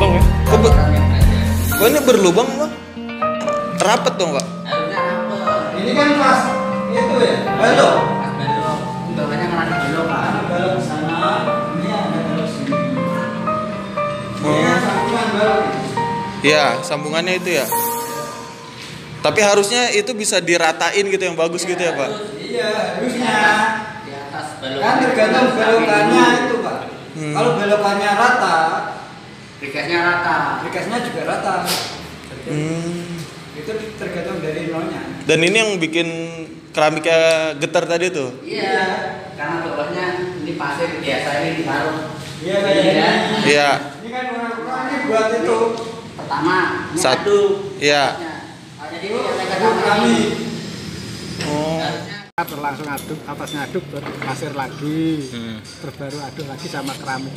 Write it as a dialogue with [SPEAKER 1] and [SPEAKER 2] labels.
[SPEAKER 1] Oh ini berlubang bang? Rapet dong pak?
[SPEAKER 2] Ini kan pas itu ya, belok.
[SPEAKER 3] belok utamanya ngerasa belok kan
[SPEAKER 2] Ini belok ke sana, ini ada belok sini. Ini
[SPEAKER 1] Oh.
[SPEAKER 2] kan sambungan belok.
[SPEAKER 1] Iya sambungannya itu ya. Tapi harusnya itu bisa diratain gitu yang bagus gitu ya pak?
[SPEAKER 2] Iya, harusnya.
[SPEAKER 3] di atas belok
[SPEAKER 2] Kan tergantung belokannya itu pak.
[SPEAKER 1] Hmm.
[SPEAKER 2] Kalau belokannya rata,
[SPEAKER 3] Rikasnya rata
[SPEAKER 2] rikasnya juga rata.
[SPEAKER 1] Hmm.
[SPEAKER 2] Itu tergantung dari nolnya.
[SPEAKER 1] Dan ini yang bikin keramiknya getar tadi tuh?
[SPEAKER 3] iya karena bawahnya ini pasir biasa ini ditaruh
[SPEAKER 2] Iya kayak ini.
[SPEAKER 1] Iya.
[SPEAKER 2] Ini kan orang-orang ini buat itu.
[SPEAKER 3] pertama ini
[SPEAKER 1] Satu. Iya.
[SPEAKER 3] Oh, jadi yang
[SPEAKER 2] kami.
[SPEAKER 1] Oh.
[SPEAKER 4] langsung aduk atasnya aduk pasir lagi
[SPEAKER 1] Hmm.
[SPEAKER 4] terus baru aduk lagi sama keramik